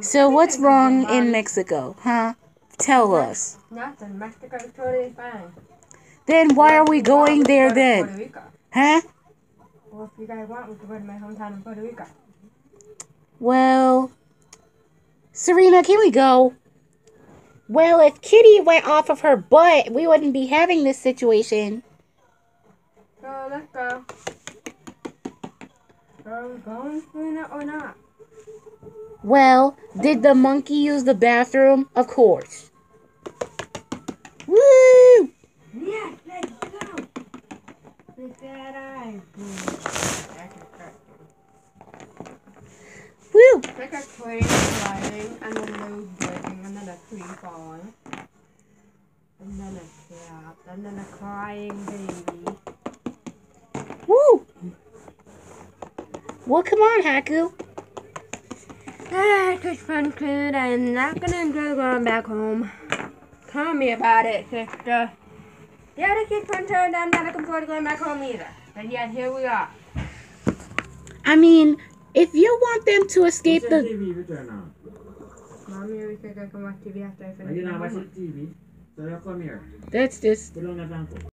So what's wrong in Mexico, huh? Tell us. Nothing. Mexico is totally fine. Then why are we going there we can go to Puerto then? Huh? Well, if you guys want, we can go to my hometown in Puerto Rico. Well, Serena, can we go? Well, if Kitty went off of her butt, we wouldn't be having this situation. So let's go. Are we going, Serena, or not? Well, did the monkey use the bathroom? Of course. Woo! Yes, let's go. With that eye. Woo! It's like a train sliding and then load breaking and then a tree falling. And then a cat and then a crying baby. Woo! Well, come on, Haku. Ah, it was fun, kid. I'm not gonna enjoy going back home. Tell me about it, sister. The other kids fun turned I'm not looking forward to going back home either. But yet here we are. I mean, if you want them to escape the. TV return now. Mommy always says I can watch TV after I Are finish you not watching TV? So you come here. That's just. Put on that ankle.